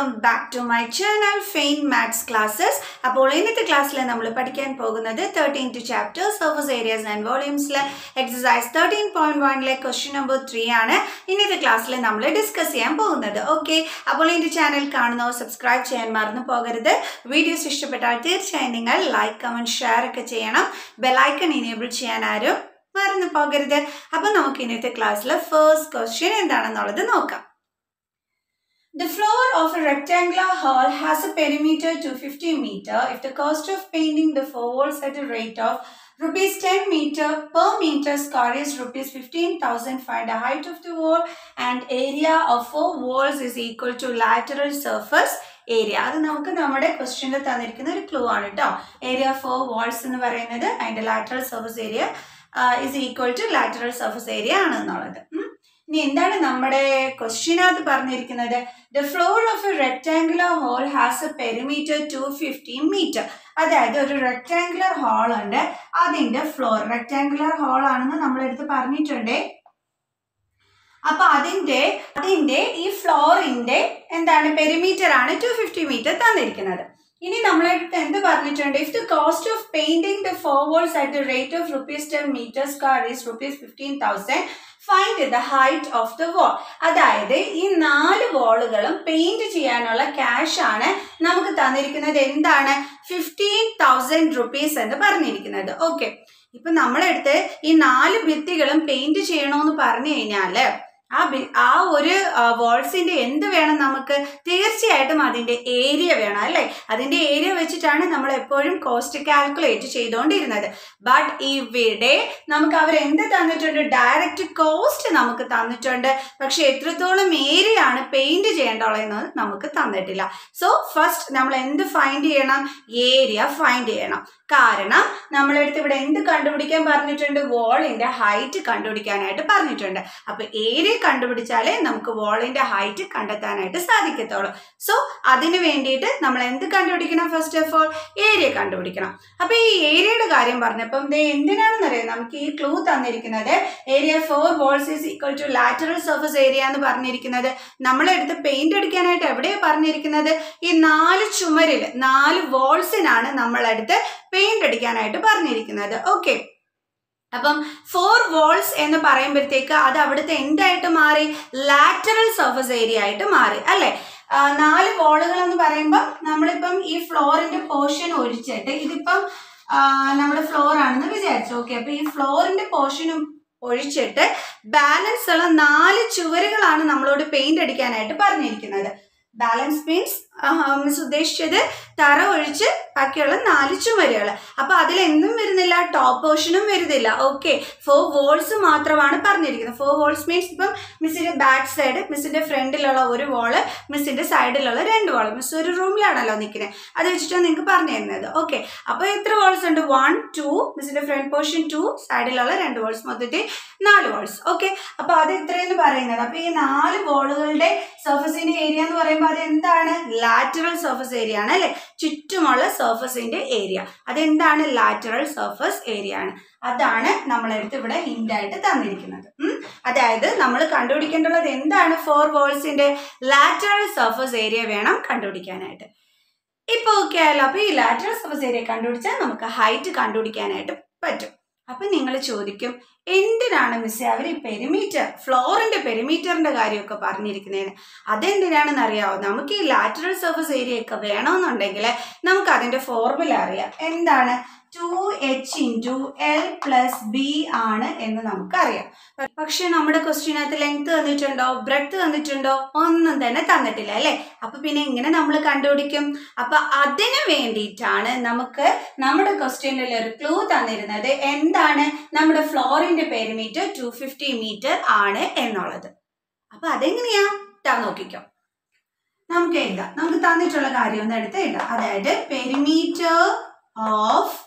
Welcome back to my channel fine maths classes അപ്പോൾ ഇന്നത്തെ ക്ലാസ്സിൽ നമ്മൾ പഠിക്കാൻ പോകുന്നത് thirteen to chapter surface areas and വോളിയൂംസിലെ exercise thirteen point വണ്ണിലെ ക്വസ്റ്റ്യൻ നമ്പർ ത്രീ ആണ് ഇന്നത്തെ ക്ലാസ്സിൽ നമ്മൾ ഡിസ്കസ് ചെയ്യാൻ പോകുന്നത്. ഓക്കെ അപ്പോൾ എന്റെ ചാനൽ കാണുന്നവർ സബ്സ്ക്രൈബ് ചെയ്യാൻ മറന്നു പോകരുത്. വീഡിയോസ് ഇഷ്ടപ്പെട്ടാൽ തീർച്ചയായും നിങ്ങൾ ലൈക്ക് കമന്റ് ഷെയർ ഒക്കെ ചെയ്യണം. ബെലൈക്കൺ ഇനേബിൾ ചെയ്യാൻ ആരും മറന്നു പോകരുത്. അപ്പം നമുക്ക് ഇന്നത്തെ ക്ലാസ്സിലെ ഫേസ്റ്റ് ക്വസ്റ്റ്യൻ എന്താണെന്നുള്ളത് നോക്കാം. The floor of a rectangular hall has a perimeter to 50 meter. If the cost of painting the four walls at a rate of rupees 10 meter per meter square is rupees 15,000, find the height of the wall and area of four walls is equal to lateral surface area അത് നമുക്ക് നമ്മുടെ ക്വസ്റ്റ്യനിൽ തന്നിരിക്കുന്ന ഒരു clue ആണ് കേട്ടോ area four walls എന്ന് പറയുന്നത് അതിന്റെ lateral surface area is equal to lateral surface area ആണെന്നുള്ളത്. ഇനി എന്താണ് നമ്മുടെ ക്വസ്റ്റ്യനകത്ത് പറഞ്ഞിരിക്കുന്നത്? The floor of a rectangular hall has a perimeter two fifty metre അതായത് ഒരു റെക്ടാംഗുലർ ഹോൾ ഉണ്ട്. അതിന്റെ ഫ്ലോർ റെക്ടാംഗുലർ ഹോൾ ആണെന്ന് നമ്മളെടുത്ത് പറഞ്ഞിട്ടുണ്ട്. അപ്പൊ അതിന്റെ അതിന്റെ ഈ ഫ്ലോറിന്റെ എന്താണ്? പെരിമീറ്റർ ആണ് ടു ഫിഫ്റ്റി മീറ്റർ തന്നിരിക്കുന്നത്. ഇനി നമ്മളടുത്ത് എന്ത് പറഞ്ഞിട്ടുണ്ട്? If the cost of painting the four walls at the rate of rupees ten metre square is rupees fifteen thousand find the height of the wall അതായത് ഈ നാല് വോളുകളും പെയിന്റ് ചെയ്യാനുള്ള ക്യാഷ് ആണ് നമുക്ക് തന്നിരിക്കുന്നത്. എന്താണ്? ഫിഫ്റ്റീൻ തൗസൻഡ് റുപ്പീസ് എന്ന് പറഞ്ഞിരിക്കുന്നത്. ഓക്കെ ഇപ്പൊ നമ്മളെടുത്ത് ഈ നാല് ഭിത്തികളും പെയിന്റ് ചെയ്യണമെന്ന് പറഞ്ഞു കഴിഞ്ഞാൽ ആ ആ ഒരു വാൾസിന്റെ എന്ത് വേണം നമുക്ക്? തീർച്ചയായിട്ടും അതിന്റെ ഏരിയ വേണം അല്ലേ? അതിന്റെ ഏരിയ വെച്ചിട്ടാണ് നമ്മൾ എപ്പോഴും കോസ്റ്റ് കാൽക്കുലേറ്റ് ചെയ്തുകൊണ്ടിരുന്നത് ബട്ട് ഇവിടെ നമുക്ക് അവർ എന്ത് തന്നിട്ടുണ്ട്? ഡയറക്റ്റ് കോസ്റ്റ് നമുക്ക് തന്നിട്ടുണ്ട്. പക്ഷെ എത്രത്തോളം ഏരിയ ആണ് പെയിന്റ് ചെയ്യേണ്ടതെന്ന് നമുക്ക് തന്നിട്ടില്ല. സോ ഫസ്റ്റ് നമ്മൾ എന്ത് ഫൈൻഡ് ചെയ്യണം? ഏരിയ ഫൈൻഡ് ചെയ്യണം. കാരണം നമ്മളെടുത്ത് ഇവിടെ എന്ത് കണ്ടുപിടിക്കാൻ പറഞ്ഞിട്ടുണ്ട്? വോളിന്റെ ഹൈറ്റ് കണ്ടുപിടിക്കാനായിട്ട് പറഞ്ഞിട്ടുണ്ട്. അപ്പൊ ഏരിയ കണ്ടുപിടിച്ചാലേ നമുക്ക് വോളിന്റെ ഹൈറ്റ് കണ്ടെത്താനായിട്ട് സാധിക്കത്തുള്ളൂ. സോ അതിന് വേണ്ടിയിട്ട് നമ്മൾ എന്ത് കണ്ടുപിടിക്കണം? ഫസ്റ്റ് ഓഫ് ഓൾ ഏരിയ കണ്ടുപിടിക്കണം. അപ്പൊ ഈ ഏരിയയുടെ കാര്യം പറഞ്ഞപ്പം ദേ എന്തിനാണെന്നറിയാം നമുക്ക് ഈ ക്ലൂ തന്നിരിക്കുന്നത് area four walls is equal to lateral surface area എന്ന് പറഞ്ഞിരിക്കുന്നത്. നമ്മളെടുത്ത് പെയിന്റ് അടിക്കാനായിട്ട് എവിടെയാണ് പറഞ്ഞിരിക്കുന്നത്? ഈ നാല് ചുമരിൽ നാല് വോൾസിനാണ് നമ്മളെടുത്ത് പെയിന്റ് അടിക്കാനായിട്ട് പറഞ്ഞിരിക്കുന്നത്. ഓക്കെ അപ്പം ഫോർ വോൾസ് എന്ന് പറയുമ്പോഴത്തേക്ക് അത് അവിടുത്തെ എന്തായിട്ട് മാറി? ലാറ്ററൽ സർഫസ് ഏരിയ ആയിട്ട് മാറി അല്ലെ? നാല് വോളുകൾ എന്ന് പറയുമ്പോൾ നമ്മളിപ്പം ഈ ഫ്ലോറിന്റെ പോർഷൻ ഒഴിച്ചിട്ട് ഇതിപ്പം നമ്മുടെ ഫ്ലോർ ആണെന്ന് വിചാരിച്ചു. ഓക്കെ അപ്പൊ ഈ ഫ്ലോറിന്റെ പോർഷനും ഒഴിച്ചിട്ട് ബാലൻസ് ഉള്ള നാല് ചുവരുകളാണ് നമ്മളോട് പെയിന്റ് അടിക്കാനായിട്ട് പറഞ്ഞിരിക്കുന്നത്. ബാലൻസ് മീൻസ് മിസ് ഉദ്ദേശിച്ചത് തറ ഒഴിച്ച് ബാക്കിയുള്ള നാല് ചുമരുകൾ. അപ്പൊ അതിൽ എന്തും വരുന്നില്ല ടോപ്പ് പോർഷനും വരുന്നില്ല. ഓക്കെ ഫോർ വോൾസ് മാത്രമാണ് പറഞ്ഞിരിക്കുന്നത്. ഫോർ വോൾസ് മീൻസ് ഇപ്പം മിസ്സിന്റെ ബാക്ക് സൈഡ് മിസ്സിന്റെ ഫ്രണ്ടിലുള്ള ഒരു വോൾ മിസ്സിന്റെ സൈഡിലുള്ള രണ്ട് വോൾ മിസ് ഒരു റൂമിലാണല്ലോ നിൽക്കുന്നത്. അത് വെച്ചിട്ടാണ് നിങ്ങൾക്ക് പറഞ്ഞു തരുന്നത്. ഓക്കെ അപ്പോൾ എത്ര വോൾസ് ഉണ്ട്? വൺ ടു മിസ്സിന്റെ ഫ്രണ്ട് പോർഷൻ ടു സൈഡിലുള്ള രണ്ട് വോൾസ് മൊത്തത്തിൽ നാല് വോൾസ് ഓക്കെ അപ്പോൾ അത് ഇത്രയെന്ന് പറയുന്നത്? അപ്പോൾ ഈ നാല് വോളുകളുടെ സർഫസിന്റെ ഏരിയ എന്ന് പറയുമ്പോൾ അത് എന്താണ് ലാറ്ററൽ സർഫസ് ഏരിയ ആണ് അല്ലെ? ചുറ്റുമുള്ള സർഫസിന്റെ ഏരിയ അതെന്താണ്? ലാറ്ററൽ സർഫസ് ഏരിയ ആണ്. അതാണ് നമ്മളെടുത്ത് ഇവിടെ ഹിന്റ് ആയിട്ട് തന്നിരിക്കുന്നത്. അതായത് നമ്മൾ കണ്ടുപിടിക്കേണ്ടത് എന്താണ്? ഫോർ വോൾസിന്റെ ലാറ്ററൽ സർഫസ് ഏരിയ വേണം കണ്ടുപിടിക്കാനായിട്ട്. ഇപ്പൊ ഓക്കെ ആയാലും അപ്പൊ ഈ ലാറ്ററൽ സർഫസ് ഏരിയ കണ്ടുപിടിച്ചാൽ നമുക്ക് ഹൈറ്റ് കണ്ടുപിടിക്കാനായിട്ട് പറ്റും. അപ്പൊ നിങ്ങൾ ചോദിക്കും എന്തിനാണ് മിസ്സേ അവർ ഈ പെരിമീറ്റർ ഫ്ലോറിന്റെ പെരിമീറ്ററിന്റെ കാര്യമൊക്കെ പറഞ്ഞിരിക്കുന്നതിന് അതെന്തിനാണെന്ന് അറിയാവോ? നമുക്ക് ഈ ലാറ്ററൽ സർഫസ് ഏരിയ ഒക്കെ വേണമെന്നുണ്ടെങ്കിൽ നമുക്ക് അതിന്റെ ഫോർമുല അറിയാം. എന്താണ്? Two h into l plus b ആണ് എന്ന് നമുക്കറിയാം. പക്ഷെ നമ്മുടെ ക്വസ്റ്റ്യനകത്ത് ലെങ്ത് തന്നിട്ടുണ്ടോ? ബ്രെഡ്ത്ത് തന്നിട്ടുണ്ടോ? ഒന്നും തന്നെ തന്നിട്ടില്ല അല്ലേ? അപ്പൊ പിന്നെ എങ്ങനെ നമ്മൾ കണ്ടുപിടിക്കും? അപ്പൊ അതിന് വേണ്ടിയിട്ടാണ് നമുക്ക് നമ്മുടെ ക്വസ്റ്റ്യനിൽ ഒരു ക്ലൂ തന്നിരുന്നത്. എന്താണ്? നമ്മുടെ ഫ്ലോറിന്റെ പെരിമീറ്റർ ടു ഫിഫ്റ്റി മീറ്റർ ആണ് എന്നുള്ളത്. അപ്പൊ അതെങ്ങനെയാ? താ നോക്കിക്കോ. നമുക്ക് എഴുതാം. നമുക്ക് തന്നിട്ടുള്ള കാര്യം ഒന്ന് എടുത്ത് എഴുതാം. അതായത് perimeter of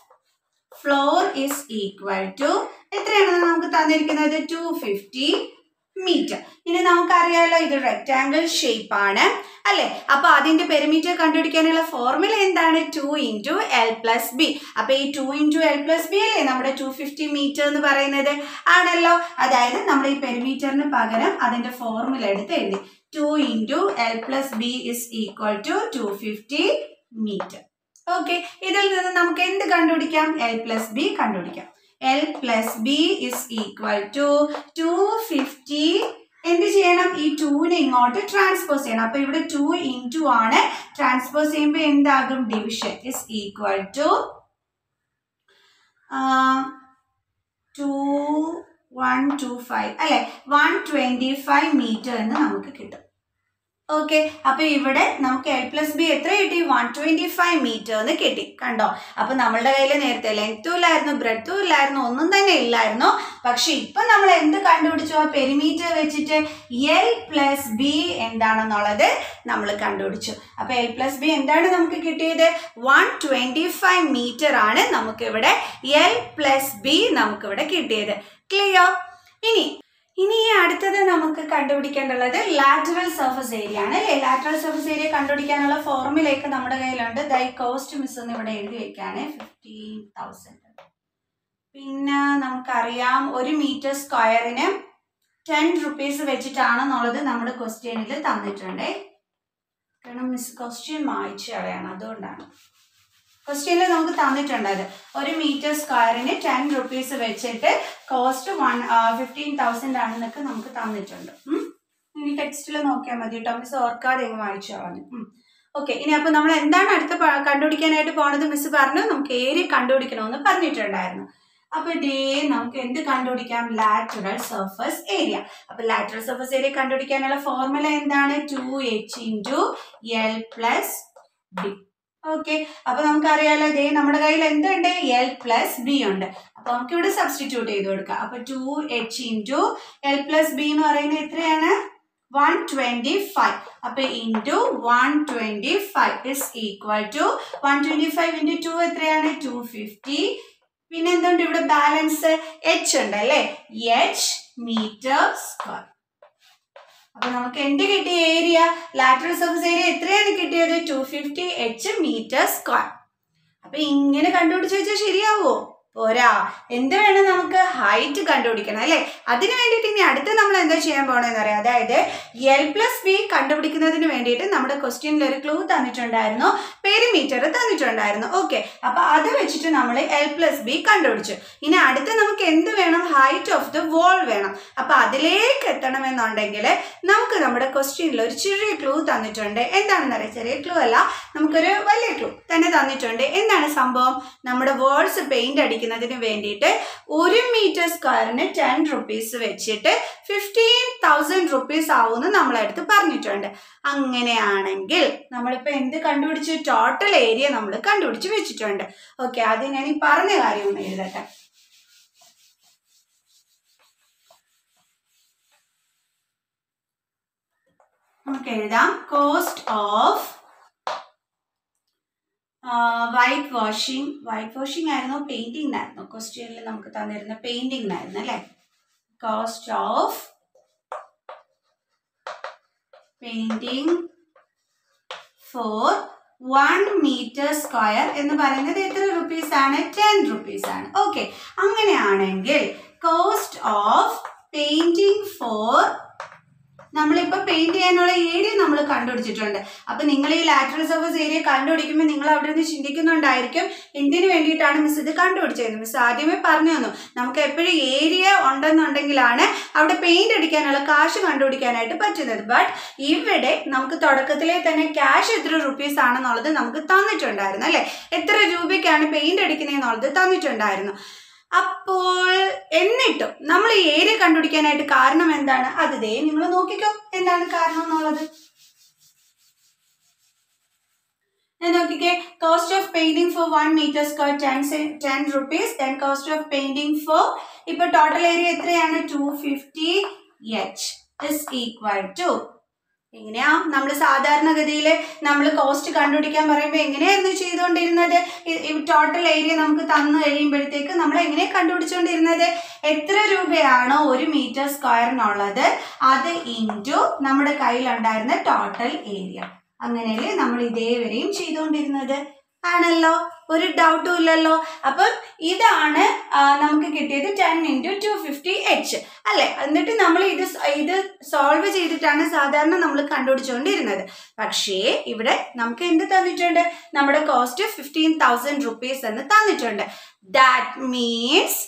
floor is equal to എത്രയാണ് നമുക്ക് തന്നിരിക്കുന്നത്? ടു ഫിഫ്റ്റി മീറ്റർ ഇനി നമുക്കറിയാലോ ഇത് റെക്റ്റാങ്കിൾ ഷേപ്പ് ആണ് അല്ലെ? അപ്പൊ അതിന്റെ പെരിമീറ്റർ കണ്ടുപിടിക്കാനുള്ള ഫോർമുല എന്താണ്? Two into l plus b അപ്പൊ ഈ two into l plus b അല്ലേ നമ്മുടെ ടു ഫിഫ്റ്റി മീറ്റർ എന്ന് പറയുന്നത്? ആണല്ലോ. അതായത് നമ്മൾ ഈ പെരിമീറ്ററിന് പകരം അതിന്റെ ഫോർമുല എടുത്ത് എഴുതി. Two into l plus b is equal to two fifty metre okay ഇതിൽ നിന്ന് നമുക്ക് എന്ത് കണ്ടുപിടിക്കാം? എൽ പ്ലസ് ബി കണ്ടുപിടിക്കാം. L plus b is equal to two എന്ത് ചെയ്യണം? ഈ ടൂവിനെ ഇങ്ങോട്ട് ട്രാൻസ്പോസ് ചെയ്യണം. അപ്പൊ ഇവിടെ ടു ഇന്റു ആണ് ട്രാൻസ്പോസ് ചെയ്യുമ്പോൾ എന്താകും? Division is equal to two one two five അല്ലെ? വൺ ട്വന്റി ഫൈവ് മീറ്റർ എന്ന് നമുക്ക് കിട്ടും. ഓക്കെ അപ്പൊ ഇവിടെ നമുക്ക് എൽ പ്ലസ് ബി എത്ര കിട്ടി? വൺ ട്വന്റി ഫൈവ് മീറ്റർ എന്ന് കിട്ടി കണ്ടോ? അപ്പൊ നമ്മളുടെ കയ്യിൽ നേരത്തെ ലെങ്ത്തും ഇല്ലായിരുന്നു ബ്രെഡ്ത്തും ഇല്ലായിരുന്നു ഒന്നും തന്നെ ഇല്ലായിരുന്നു. പക്ഷെ ഇപ്പൊ നമ്മൾ എന്ത് കണ്ടുപിടിച്ചു? ആ പെരിമീറ്റർ വെച്ചിട്ട് എൽ പ്ലസ് ബി എന്താണെന്നുള്ളത് നമ്മൾ കണ്ടുപിടിച്ചു. അപ്പൊ എൽ പ്ലസ് ബി എന്താണ് നമുക്ക് കിട്ടിയത്? വൺ ട്വന്റി ഫൈവ് മീറ്റർ ആണ് നമുക്കിവിടെ എൽ പ്ലസ് ബി നമുക്കിവിടെ കിട്ടിയത്. ക്ലിയർ ഇനി ഇനി ഈ അടുത്തത് നമുക്ക് കണ്ടുപിടിക്കേണ്ടുള്ളത് ലാറ്ററൽ സർഫസ് ഏരിയ ആണ്. അല്ലേ ലാറ്ററൽ സർഫസ് ഏരിയ കണ്ടുപിടിക്കാനുള്ള ഫോർമുലയൊക്കെ നമ്മുടെ കയ്യിലുണ്ട്. ദൈ കോസ്റ്റ് മിസ് എന്ന് ഇവിടെ എഴുതി വെക്കാണ്. ഫിഫ്റ്റീൻ തൗസൻഡ് പിന്നെ നമുക്കറിയാം ഒരു മീറ്റർ സ്ക്വയറിന് ടെൻ റുപ്പീസ് വെച്ചിട്ടാണെന്നുള്ളത് നമ്മുടെ ക്വസ്റ്റ്യനിൽ തന്നിട്ടുണ്ട്. കാരണം മിസ് ക്വസ്റ്റ്യൻ വായിച്ചു കളയാണ്. അതുകൊണ്ടാണ്. ക്വസ്റ്റ്യനിൽ നമുക്ക് തന്നിട്ടുണ്ടത് ഒരു മീറ്റർ സ്ക്വയറിന് ടെൻ റുപ്പീസ് വെച്ചിട്ട് കോസ്റ്റ് വൺ ഫിഫ്റ്റീൻ തൗസൻഡ് ആണെന്നൊക്കെ നമുക്ക് തന്നിട്ടുണ്ട്. ഇനി ടെക്സ്റ്റിൽ നോക്കിയാൽ മതി കേട്ടോ മിസ് ഓർക്കാതെ വായിച്ചു കളഞ്ഞു. ഓക്കെ ഇനി അപ്പോൾ നമ്മൾ എന്താണ് അടുത്ത കണ്ടുപിടിക്കാനായിട്ട് പോണത്? മിസ് പറഞ്ഞു നമുക്ക് ഏരിയ കണ്ടുപിടിക്കണമെന്ന് പറഞ്ഞിട്ടുണ്ടായിരുന്നു. അപ്പൊ ഡേ നമുക്ക് എന്ത് കണ്ടുപിടിക്കാം? ലാറ്ററൽ സർഫസ് ഏരിയ അപ്പൊ ലാറ്ററൽ സർഫസ് ഏരിയ കണ്ടുപിടിക്കാനുള്ള ഫോർമുല എന്താണ്? Two h into l plus b okay അപ്പൊ നമുക്കറിയാലോ ദേ നമ്മുടെ കയ്യിൽ എന്തുണ്ട്? എൽ പ്ലസ് ബി ഉണ്ട്. അപ്പൊ നമുക്ക് ഇവിടെ സബ്സ്റ്റിറ്റ്യൂട്ട് ചെയ്ത് കൊടുക്കാം. അപ്പൊ two h into l plus b എന്ന് പറയുന്നത് എത്രയാണ്? വൺ ട്വന്റി ഫൈവ് അപ്പൊ into one twenty five is equal to one twenty five into two എത്രയാണ്? ടു ഫിഫ്റ്റി പിന്നെ എന്തുണ്ട് ഇവിടെ ബാലൻസ് എച്ച് ഉണ്ട് അല്ലേ? എച്ച് മീറ്റർ സ്ക്വയർ അപ്പൊ നമുക്ക് എന്ത് കിട്ടിയ ഏരിയ? ലാറ്ററൽ സർഫസ് ഏരിയ എത്രയാണ് കിട്ടിയത്? Two fifty h metre square അപ്പൊ ഇങ്ങനെ കണ്ടുപിടിച്ച് വെച്ചാൽ ശരിയാവോ? പോരാ. എന്ത് വേണം നമുക്ക് ഹൈറ്റ് കണ്ടുപിടിക്കണം അല്ലേ? അതിന് വേണ്ടിയിട്ട് ഇനി അടുത്ത് നമ്മൾ എന്താ ചെയ്യാൻ പോകണമെന്ന് അറിയാം. അതായത് എൽ പ്ലസ് ബി കണ്ടുപിടിക്കുന്നതിന് വേണ്ടിയിട്ട് നമ്മുടെ ക്വസ്റ്റ്യനിൽ ഒരു ക്ലൂ തന്നിട്ടുണ്ടായിരുന്നു. പെരിമീറ്റർ തന്നിട്ടുണ്ടായിരുന്നു. ഓക്കെ അപ്പൊ അത് വെച്ചിട്ട് നമ്മൾ എൽ പ്ലസ് ബി കണ്ടുപിടിച്ചു. ഇനി അടുത്ത് നമുക്ക് എന്ത് വേണം? ഹൈറ്റ് ഓഫ് ദ വോൾ വേണം. അപ്പൊ അതിലേക്ക് എത്തണമെന്നുണ്ടെങ്കിൽ നമുക്ക് നമ്മുടെ ക്വസ്റ്റ്യനിൽ ഒരു ചെറിയ ക്ലൂ തന്നിട്ടുണ്ട്. എന്താണെന്ന് അറിയാം? ചെറിയ ക്ലൂ അല്ല. നമുക്കൊരു വലിയ ക്ലൂ തന്നെ തന്നിട്ടുണ്ട്. എന്താണ് സംഭവം? നമ്മുടെ വേൾഡ്സ് പെയിന്റ് അടിക്കുന്നതിന് വേണ്ടിയിട്ട് ഒരു മീറ്റർ സ്ക്വയറിന് ടെൻ റുപ്പീസ് വെച്ചിട്ട് ഫിഫ്റ്റീൻ തൗസൻഡ് റുപ്പീസ് ആവുമെന്ന് നമ്മളടുത്ത് പറഞ്ഞിട്ടുണ്ട്. അങ്ങനെയാണെങ്കിൽ നമ്മളിപ്പോൾ എന്ത് കണ്ടുപിടിച്ചു? ടോട്ടൽ ഏരിയ നമ്മൾ കണ്ടുപിടിച്ച് വെച്ചിട്ടുണ്ട്. ഓക്കെ അത് ഞാൻ ഈ പറഞ്ഞ കാര്യം ഒന്ന് എഴുതട്ടെ. നമുക്ക് എഴുതാം. Cost of white washing white washing ആയിരുന്നു പെയിന്റിംഗ് ആയിരുന്നു ക്വസ്റ്റ്യനിൽ നമുക്ക് തന്നിരുന്ന പെയിന്റിംഗ് ആയിരുന്നു അല്ലേ? Cost of painting for one metre square എന്ന് പറയുന്നത് എത്ര റുപ്പീസ് ആണ്? ടെൻ റുപ്പീസ് ആണ്. ഓക്കെ അങ്ങനെയാണെങ്കിൽ കോസ്റ്റ് ഓഫ് പെയിന്റിംഗ് ഫോർ നമ്മളിപ്പോൾ പെയിന്റ് ചെയ്യാനുള്ള ഏരിയ നമ്മൾ കണ്ടുപിടിച്ചിട്ടുണ്ട്. അപ്പം നിങ്ങൾ ഈ ലാറ്ററൽ സർഫസ് ഏരിയ കണ്ടുപിടിക്കുമ്പോൾ നിങ്ങൾ അവിടെ നിന്ന് ചിന്തിക്കുന്നുണ്ടായിരിക്കും. എന്തിനു വേണ്ടിയിട്ടാണ് മിസ് ഇത് കണ്ടുപിടിച്ചത്? മിസ് ആദ്യമേ പറഞ്ഞു തന്നു. നമുക്ക് എപ്പോഴും ഏരിയ ഉണ്ടെന്നുണ്ടെങ്കിലാണ് അവിടെ പെയിന്റ് അടിക്കാനുള്ള കാശ് കണ്ടുപിടിക്കാനായിട്ട് പറ്റുന്നത്. ബട്ട് ഇവിടെ നമുക്ക് തുടക്കത്തിലെ തന്നെ ക്യാഷ് എത്ര റുപ്പീസ് ആണെന്നുള്ളത് നമുക്ക് തന്നിട്ടുണ്ടായിരുന്നു അല്ലേ? എത്ര രൂപയ്ക്കാണ് പെയിന്റ് അടിക്കുന്നതെന്നുള്ളത് തന്നിട്ടുണ്ടായിരുന്നു. അപ്പോൾ എന്നിട്ടും നമ്മൾ ഈ ഏരിയ കണ്ടുപിടിക്കാനായിട്ട് കാരണം എന്താണ്? അത് ദേ നിങ്ങൾ നോക്കിക്കോ. എന്താണ് കാരണം എന്നുള്ളത്? നോക്കിക്കേ. Cost of painting for one metre square ten ten rupees then cost of painting for ഇപ്പൊ ടോട്ടൽ ഏരിയ എത്രയാണ്? Two fifty h is equal to എങ്ങനെയാ നമ്മൾ സാധാരണഗതിയിൽ നമ്മൾ കോസ്റ്റ് കണ്ടുപിടിക്കാൻ പറയുമ്പോൾ എങ്ങനെയായിരുന്നു ചെയ്തുകൊണ്ടിരുന്നത്? ടോട്ടൽ ഏരിയ നമുക്ക് തന്നു കഴിയുമ്പോഴത്തേക്ക് നമ്മൾ എങ്ങനെ കണ്ടുപിടിച്ചുകൊണ്ടിരുന്നത്? എത്ര രൂപയാണോ ഒരു മീറ്റർ സ്ക്വയറിനുള്ളത് അത് ഇന്റു നമ്മുടെ കയ്യിലുണ്ടായിരുന്ന ടോട്ടൽ ഏരിയ അങ്ങനെയല്ലേ നമ്മൾ ഇതേവരെയും ചെയ്തുകൊണ്ടിരുന്നത്? ആണല്ലോ? ഒരു ഡൗട്ടും ഇല്ലല്ലോ. അപ്പം ഇതാണ് നമുക്ക് കിട്ടിയത് ten into two fifty h അല്ലേ? എന്നിട്ട് നമ്മൾ ഇത് ഇത് സോൾവ് ചെയ്തിട്ടാണ് സാധാരണ നമ്മൾ കണ്ടുപിടിച്ചുകൊണ്ടിരുന്നത് പക്ഷേ ഇവിടെ നമുക്ക് എന്ത് തന്നിട്ടുണ്ട്? നമ്മുടെ കോസ്റ്റ് ഫിഫ്റ്റീൻ തൗസൻഡ് റുപ്പീസ് എന്ന് തന്നിട്ടുണ്ട്. ദാറ്റ് മീൻസ്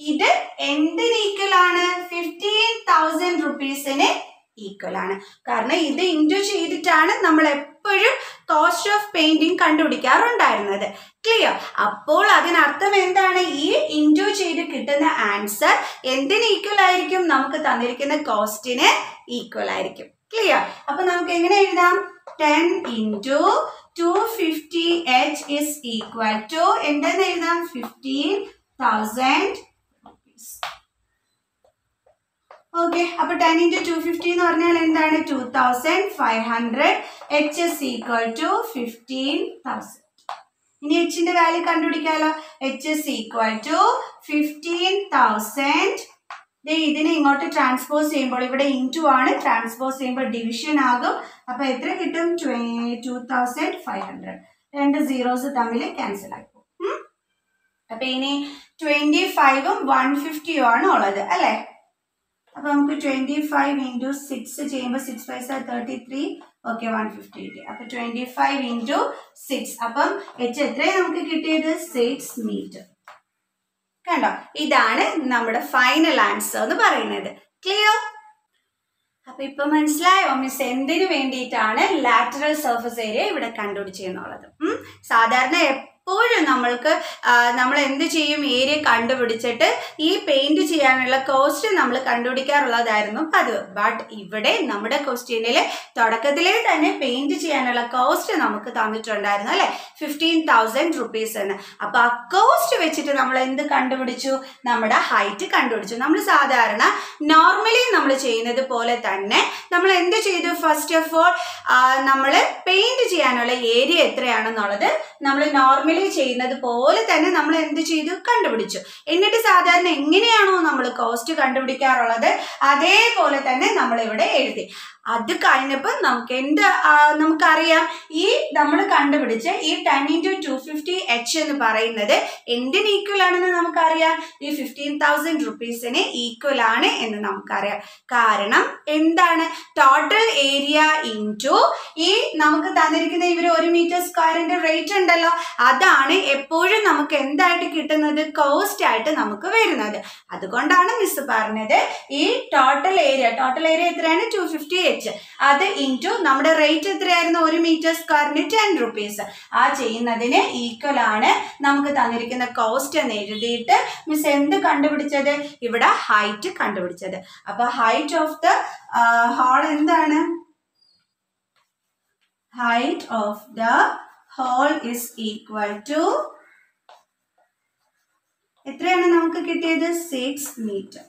ഇത് എന്തിന് ഈക്വലാണ് ഫിഫ്റ്റീൻ തൗസൻഡ് റുപ്പീസിന് ഈക്വൽ ആണ്. കാരണം ഇത് ഇന്റു ചെയ്തിട്ടാണ് നമ്മൾ എപ്പോഴും കോസ്റ്റ് ഓഫ് പെയിന്റിങ് കണ്ടുപിടിക്കാറുണ്ടായിരുന്നത്. ക്ലിയർ അപ്പോൾ അതിനർത്ഥം എന്താണ്? ഈ ഇന്റു ചെയ്ത് കിട്ടുന്ന ആൻസർ എന്തിന് ഈക്വൽ ആയിരിക്കും? നമുക്ക് തന്നിരിക്കുന്ന കോസ്റ്റിന് ഈക്വൽ ആയിരിക്കും. ക്ലിയർ അപ്പൊ നമുക്ക് എങ്ങനെ എഴുതാം? Ten into two fifty h is equal to എന്തെന്ന് എഴുതാം? ഫിഫ്റ്റീൻ തൗസൻഡ് ഓക്കെ അപ്പൊ ടെൻ ഇന്റു ടു ഫിഫ്റ്റി എന്ന് പറഞ്ഞാൽ എന്താണ്? Two thousand five hundred h is equal to fifteen thousand ഇനി എച്ചിന്റെ value കണ്ടുപിടിക്കാലോ? H is equal to fifteen thousand ഇതിനെ ഇങ്ങോട്ട് ട്രാൻസ്പോസ് ചെയ്യുമ്പോൾ ഇവിടെ ഇന്റു ആണ് ട്രാൻസ്പോസ് ചെയ്യുമ്പോൾ ഡിവിഷൻ ആകും. അപ്പൊ എത്ര കിട്ടും? ടു തൗസൻഡ് ഫൈവ് ഹൺഡ്രഡ് രണ്ട് സീറോസ് തമ്മിൽ ക്യാൻസൽ പോകും. അപ്പൊ ഇനി ട്വന്റി ഫൈവും വൺ ഫിഫ്റ്റിയും ആണ് ഉള്ളത് അല്ലേ? അപ്പൊ നമുക്ക് ട്വന്റി ഫൈവ് ഇന്റു സിക്സ് ചെയ്യുമ്പോൾ six five thirty three okay one fifty കിട്ടി. അപ്പൊ ട്വന്റി ഫൈവ് ഇന്റു സിക്സ് അപ്പം എച്ച് എത്രയാണ് നമുക്ക് കിട്ടിയത്? സിക്സ് മീറ്റർ കണ്ടോ? ഇതാണ് നമ്മുടെ ഫൈനൽ ആൻസർ എന്ന് പറയുന്നത്. ക്ലിയർ അപ്പൊ ഇപ്പൊ മനസ്സിലായോ? മിസ് എന്തിനു വേണ്ടിയിട്ടാണ് ലാറ്ററൽ സർഫസ് ഏരിയ ഇവിടെ കണ്ടുപിടിച്ചെന്നുള്ളത്. സാധാരണ എപ്പോഴും നമ്മൾക്ക് നമ്മൾ എന്ത് ചെയ്യും? ഏരിയ കണ്ടുപിടിച്ചിട്ട് ഈ പെയിന്റ് ചെയ്യാനുള്ള കോസ്റ്റ് നമ്മൾ കണ്ടുപിടിക്കാറുള്ളതായിരുന്നു പതിവ്. ബട്ട് ഇവിടെ നമ്മുടെ ക്വസ്റ്റ്യനിൽ തുടക്കത്തിലേ തന്നെ പെയിന്റ് ചെയ്യാനുള്ള കോസ്റ്റ് നമുക്ക് തന്നിട്ടുണ്ടായിരുന്നു അല്ലെ? ഫിഫ്റ്റീൻ തൗസൻഡ് റുപ്പീസ് എന്ന്. അപ്പൊ ആ കോസ്റ്റ് വെച്ചിട്ട് നമ്മൾ എന്ത് കണ്ടുപിടിച്ചു? നമ്മുടെ ഹൈറ്റ് കണ്ടുപിടിച്ചു. നമ്മൾ സാധാരണ നോർമലി നമ്മൾ ചെയ്യുന്നത് പോലെ തന്നെ നമ്മൾ എന്ത് ചെയ്തു? ഫസ്റ്റ് ഓഫ് ഓൾ നമ്മൾ പെയിന്റ് ചെയ്യാനുള്ള ഏരിയ എത്രയാണെന്നുള്ളത് നമ്മൾ നോർമലി ചെയ്യുന്നത് പോലെ തന്നെ നമ്മൾ എന്ത് ചെയ്തു? കണ്ടുപിടിച്ചു. എന്നിട്ട് സാധാരണ എങ്ങനെയാണോ നമ്മൾ കോസ്റ്റ് കണ്ടുപിടിക്കാറുള്ളത്? അതേപോലെ തന്നെ നമ്മൾ ഇവിടെ എഴുതി. അത് കഴിഞ്ഞപ്പോൾ നമുക്ക് എന്ത് നമുക്കറിയാം ഈ നമ്മൾ കണ്ടുപിടിച്ച ഈ ten into two fifty h എന്ന് പറയുന്നത് എന്തിന് ഈക്വൽ ആണെന്ന് നമുക്കറിയാം? ഈ ഫിഫ്റ്റീൻ തൗസൻഡ് റുപ്പീസിന് ഈക്വൽ ആണ് എന്ന് നമുക്കറിയാം. കാരണം എന്താണ്? ടോട്ടൽ ഏരിയ ഇന്റു ഈ നമുക്ക് തന്നിരിക്കുന്ന ഇവർ ഒരു മീറ്റർ സ്ക്വയറിന്റെ റേറ്റ് ഉണ്ടല്ലോ. അതാണ് എപ്പോഴും നമുക്ക് എന്തായിട്ട് കിട്ടുന്നത്? കോസ്റ്റ് ആയിട്ട് നമുക്ക് വരുന്നത്. അതുകൊണ്ടാണ് മിസ് പറഞ്ഞത് ഈ ടോട്ടൽ ഏരിയ ടോട്ടൽ ഏരിയ എത്രയാണ്? ടു ഫിഫ്റ്റി എച്ച് അത് ഇന്റു നമ്മുടെ റേറ്റ് എത്രയായിരുന്നു? ഒരു മീറ്റർ സ്ക്വയറിന് ടെൻ റുപ്പീസ് ആ ചെയ്യുന്നതിന് ഈക്വൽ ആണ് നമുക്ക് തന്നിരിക്കുന്ന കോസ്റ്റ് എന്ന് എഴുതിയിട്ട് മിസ് എന്ത് കണ്ടുപിടിച്ചത്? ഇവിടെ ഹൈറ്റ് കണ്ടുപിടിച്ചത്. അപ്പൊ ഹൈറ്റ് ഓഫ് ദ ഹോൾ എന്താണ്? Height of the hall is equal to എത്രയാണ് നമുക്ക് കിട്ടിയത്? സിക്സ് മീറ്റർ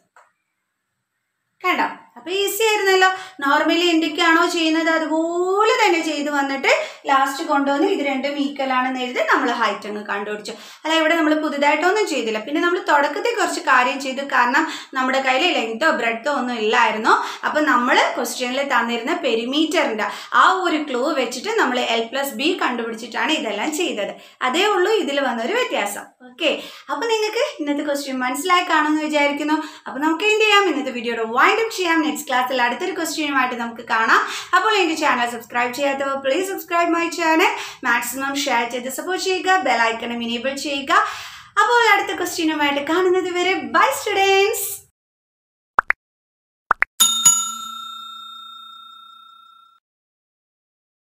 കണ്ടോ? അപ്പൊ ഈസി ആയിരുന്നല്ലോ. നോർമലി എന്തൊക്കെയാണോ ചെയ്യുന്നത് അതുപോലെ തന്നെ ചെയ്തു വന്നിട്ട് ലാസ്റ്റ് കൊണ്ടുവന്ന് ഇത് രണ്ടും ഈക്വൽ ആണെന്ന് എഴുതി നമ്മൾ ഹൈറ്റ് അങ്ങ് കണ്ടുപിടിച്ചു. അല്ല ഇവിടെ നമ്മൾ പുതുതായിട്ടൊന്നും ചെയ്തില്ല. പിന്നെ നമ്മൾ തുടക്കത്തിൽ കുറച്ച് കാര്യം ചെയ്തു. കാരണം നമ്മുടെ കയ്യിൽ ലെങ്തോ ബ്രെഡോ ഒന്നും ഇല്ലായിരുന്നു. അപ്പൊ നമ്മൾ ക്വസ്റ്റ്യനിൽ തന്നിരുന്ന പെരിമീറ്ററിന്റെ ആ ഒരു ക്ലൂ വെച്ചിട്ട് നമ്മൾ എൽ പ്ലസ് ബി കണ്ടുപിടിച്ചിട്ടാണ് ഇതെല്ലാം ചെയ്തത്. അതേ ഉള്ളൂ ഇതിൽ വന്നൊരു വ്യത്യാസം. ഓക്കെ അപ്പൊ നിങ്ങൾക്ക് ഇന്നത്തെ ക്വസ്റ്റ്യൻ മനസ്സിലായി കാണുമെന്ന് വിചാരിക്കുന്നു. അപ്പൊ നമുക്ക് എന്ത് ചെയ്യാം? ഇന്നത്തെ വീഡിയോയുടെ വൈൻഡപ്പ് ചെയ്യാം. നെക്സ്റ്റ് ക്ലാസ്സിൽ അടുത്തൊരു ക്വസ്റ്റ്യനുമായിട്ട് നമുക്ക് കാണാം. അപ്പോൾ എന്റെ ചാനൽ സബ്സ്ക്രൈബ് ചെയ്യാത്തവർ please subscribe my channel maximum share ചെയ്ത് സപ്പോർട്ട് ചെയ്യുക ബെലൈക്കണം ഇനേബിൾ ചെയ്യുക. അപ്പോൾ അടുത്ത ക്വസ്റ്റ്യനുമായിട്ട് കാണുന്നത് വരെ ബൈ സ്റ്റുഡൻസ്